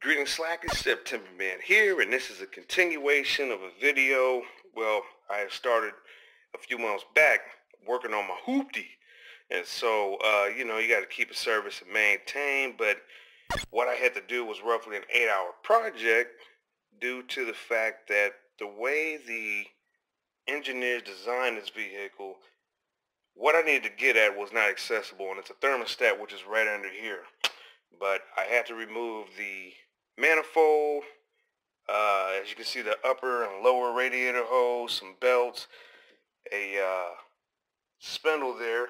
Greetings Slackers, September Man here, and this is a continuation of a video, well, I started a few months back working on my hoopty. And so, uh, you know, you got to keep a service and maintain, but what I had to do was roughly an eight-hour project due to the fact that the way the engineers designed this vehicle, what I needed to get at was not accessible, and it's a thermostat which is right under here. But I had to remove the manifold, uh, as you can see the upper and lower radiator hose, some belts, a uh, spindle there,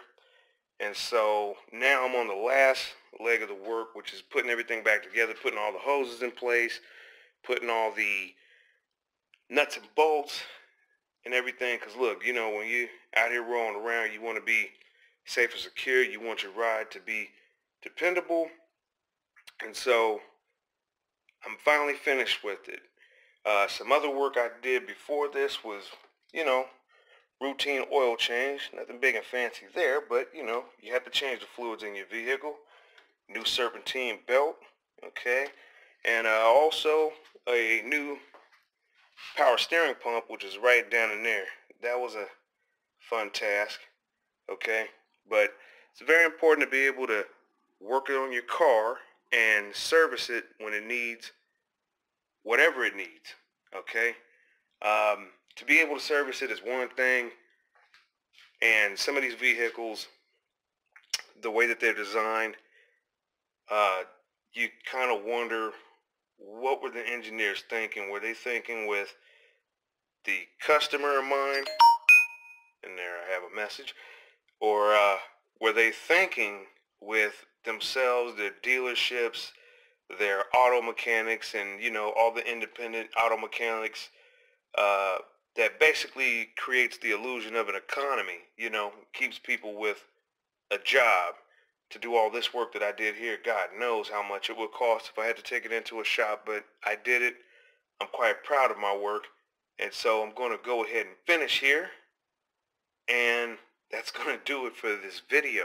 and so now I'm on the last leg of the work, which is putting everything back together, putting all the hoses in place, putting all the nuts and bolts and everything. Because look, you know, when you out here rolling around, you want to be safe and secure. You want your ride to be dependable. And so I'm finally finished with it. Uh, some other work I did before this was, you know, routine oil change. Nothing big and fancy there, but, you know, you have to change the fluids in your vehicle. New serpentine belt, okay? And uh, also a new power steering pump, which is right down in there. That was a fun task, okay? But it's very important to be able to work on your car and service it when it needs whatever it needs, okay? Um, to be able to service it is one thing, and some of these vehicles, the way that they're designed, uh, you kind of wonder what were the engineers thinking? Were they thinking with the customer in mind? And there I have a message. Or uh, were they thinking with themselves, their dealerships, their auto mechanics, and you know all the independent auto mechanics uh, that basically creates the illusion of an economy. You know, keeps people with a job to do all this work that I did here. God knows how much it would cost if I had to take it into a shop, but I did it. I'm quite proud of my work. And so I'm going to go ahead and finish here. And that's going to do it for this video.